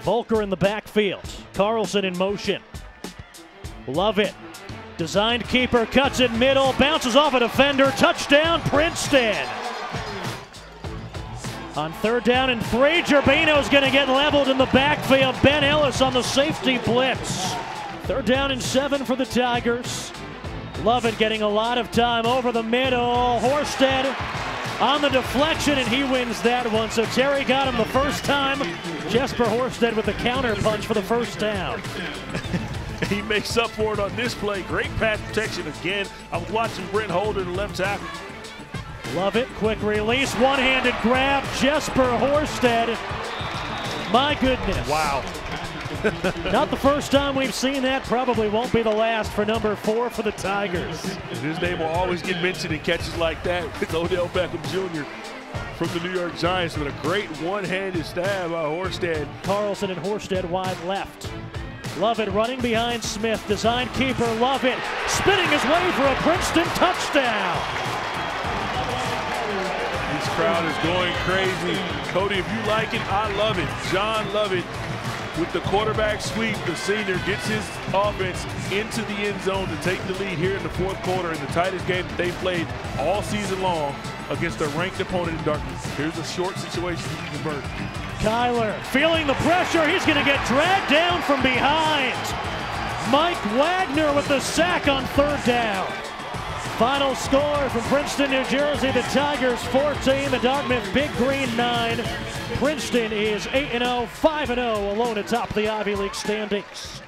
Volker in the backfield. Carlson in motion. Lovett. Designed keeper cuts it middle, bounces off a defender. Touchdown, Princeton. On third down and three, Gerbino's going to get leveled in the backfield. Ben Ellis on the safety blitz. Third down and seven for the Tigers. Lovett getting a lot of time over the middle. Horsted on the deflection, and he wins that one. So Terry got him the first time. Jesper Horsted with the counter punch for the first down. he makes up for it on this play. Great pass protection again. I was watching Brent Holder, the left tackle. Lovett. Quick release. One handed grab. Jesper Horsted. My goodness. Wow. Not the first time we've seen that. Probably won't be the last for number four for the Tigers. His name will always get mentioned in catches like that. It's Odell Beckham Jr. from the New York Giants with a great one-handed stab by Horsted. Carlson and Horsted wide left. Lovett running behind Smith. Design keeper Lovett spinning his way for a Princeton touchdown. This crowd is going crazy. Cody, if you like it, I love it. John Lovett with the quarterback sweep. The senior gets his offense into the end zone to take the lead here in the fourth quarter in the tightest game that they played all season long against a ranked opponent in Dartmouth. Here's a short situation he can convert. Kyler feeling the pressure. He's going to get dragged down from behind. Mike Wagner with the sack on third down. Final score from Princeton, New Jersey. The Tigers 14, the Dartmouth Big Green 9. Princeton is 8 0, 5 0, alone atop the Ivy League standings.